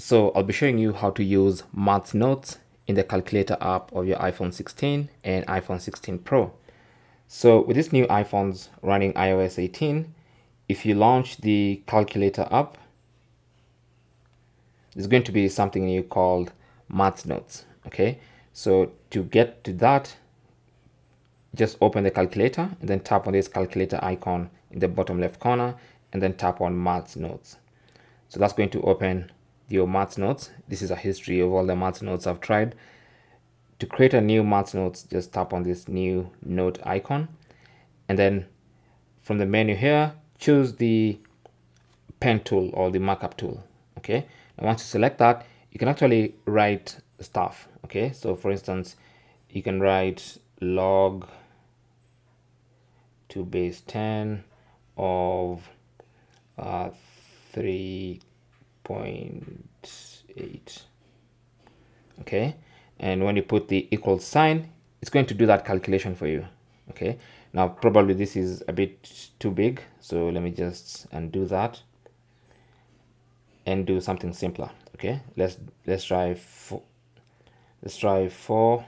So I'll be showing you how to use Maths Notes in the calculator app of your iPhone 16 and iPhone 16 Pro. So with these new iPhones running iOS 18, if you launch the calculator app, there's going to be something new called Maths Notes. Okay, so to get to that, just open the calculator and then tap on this calculator icon in the bottom left corner and then tap on Maths Notes. So that's going to open your math Notes. This is a history of all the math Notes I've tried. To create a new math Notes, just tap on this new note icon and then from the menu here, choose the pen tool or the markup tool. Okay, and once you select that, you can actually write stuff. Okay, so for instance, you can write log to base 10 of uh, 3.8 okay? And when you put the equal sign it's going to do that calculation for you. Okay? Now probably this is a bit too big so let me just undo that and do something simpler. Okay? Let's let's try four let's try four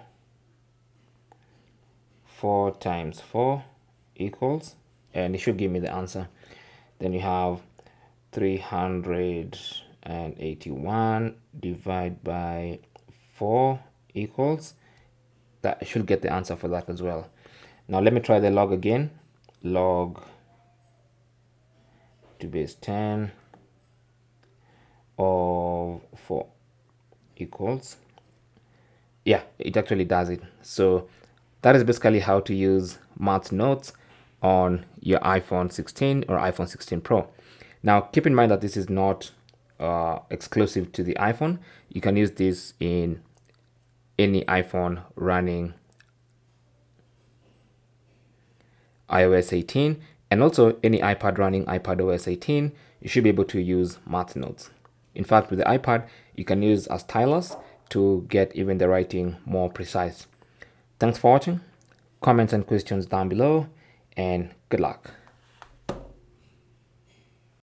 four times four equals and it should give me the answer. Then you have 381 divided by 4 equals that should get the answer for that as well. Now let me try the log again. Log to base 10 of 4 equals yeah it actually does it. So that is basically how to use math notes on your iPhone 16 or iPhone 16 Pro. Now keep in mind that this is not uh, exclusive to the iPhone. You can use this in any iPhone running iOS 18 and also any iPad running iPad OS 18 you should be able to use math notes. In fact with the iPad you can use a stylus to get even the writing more precise. Thanks for watching. Comments and questions down below and good luck.